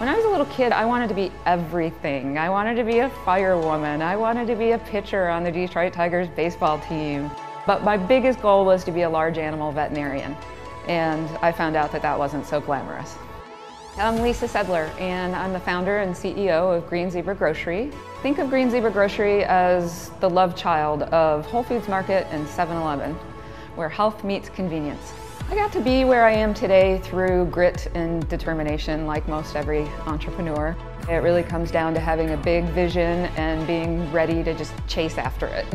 When I was a little kid, I wanted to be everything. I wanted to be a firewoman. I wanted to be a pitcher on the Detroit Tigers baseball team. But my biggest goal was to be a large animal veterinarian. And I found out that that wasn't so glamorous. I'm Lisa Sedlar, and I'm the founder and CEO of Green Zebra Grocery. Think of Green Zebra Grocery as the love child of Whole Foods Market and 7-Eleven, where health meets convenience. I got to be where I am today through grit and determination like most every entrepreneur. It really comes down to having a big vision and being ready to just chase after it.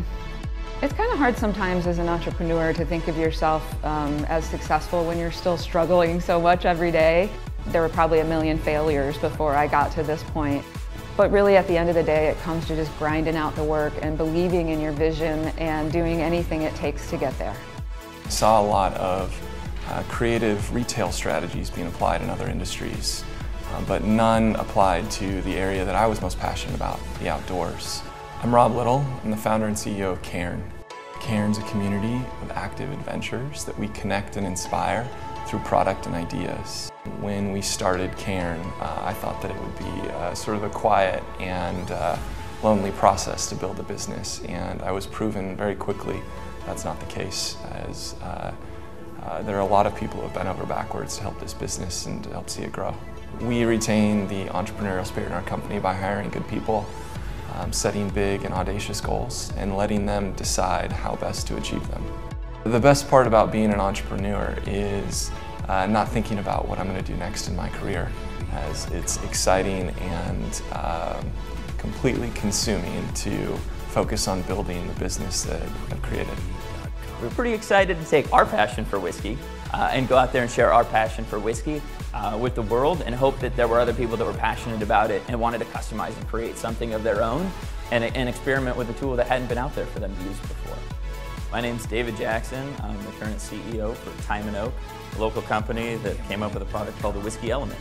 It's kind of hard sometimes as an entrepreneur to think of yourself um, as successful when you're still struggling so much every day. There were probably a million failures before I got to this point. But really at the end of the day, it comes to just grinding out the work and believing in your vision and doing anything it takes to get there. Saw a lot of uh, creative retail strategies being applied in other industries, uh, but none applied to the area that I was most passionate about, the outdoors. I'm Rob Little, I'm the founder and CEO of Cairn. Cairn's a community of active adventurers that we connect and inspire through product and ideas. When we started Cairn, uh, I thought that it would be uh, sort of a quiet and uh, lonely process to build a business, and I was proven very quickly that's not the case as uh, there are a lot of people who have bent over backwards to help this business and to help see it grow. We retain the entrepreneurial spirit in our company by hiring good people, um, setting big and audacious goals, and letting them decide how best to achieve them. The best part about being an entrepreneur is uh, not thinking about what I'm going to do next in my career, as it's exciting and um, completely consuming to focus on building the business that I've created. We're pretty excited to take our passion for whiskey uh, and go out there and share our passion for whiskey uh, with the world and hope that there were other people that were passionate about it and wanted to customize and create something of their own and, and experiment with a tool that hadn't been out there for them to use before. My name's David Jackson. I'm the current CEO for Time and Oak, a local company that came up with a product called the Whiskey Element.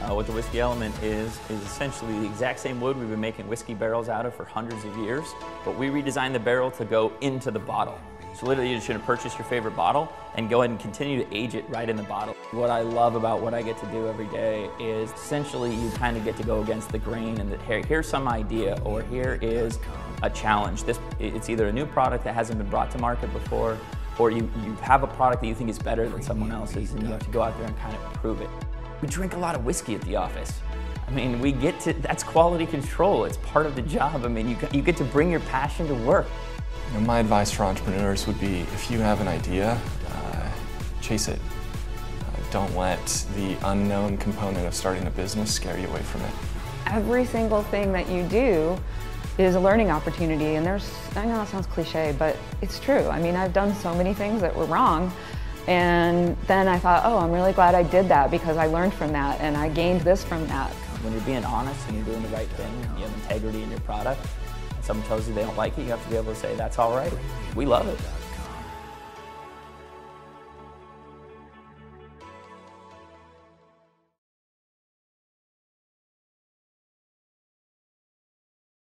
Uh, what the Whiskey Element is, is essentially the exact same wood we've been making whiskey barrels out of for hundreds of years, but we redesigned the barrel to go into the bottle. So literally you should purchase your favorite bottle and go ahead and continue to age it right in the bottle. What I love about what I get to do every day is essentially you kind of get to go against the grain and that hey, here's some idea or here is a challenge. This It's either a new product that hasn't been brought to market before or you, you have a product that you think is better than someone else's and you have to go out there and kind of prove it. We drink a lot of whiskey at the office. I mean, we get to, that's quality control. It's part of the job. I mean, you, you get to bring your passion to work. You know, my advice for entrepreneurs would be if you have an idea, uh, chase it. Uh, don't let the unknown component of starting a business scare you away from it. Every single thing that you do is a learning opportunity and there's, I know that sounds cliche, but it's true. I mean, I've done so many things that were wrong and then I thought, oh, I'm really glad I did that because I learned from that and I gained this from that. When you're being honest and you're doing the right thing, you have integrity in your product, someone tells you they don't like it, you have to be able to say, that's all right. We love it.